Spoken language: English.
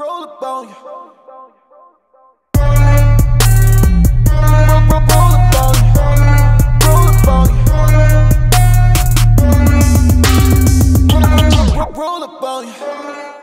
roll up on you. Roll up on you.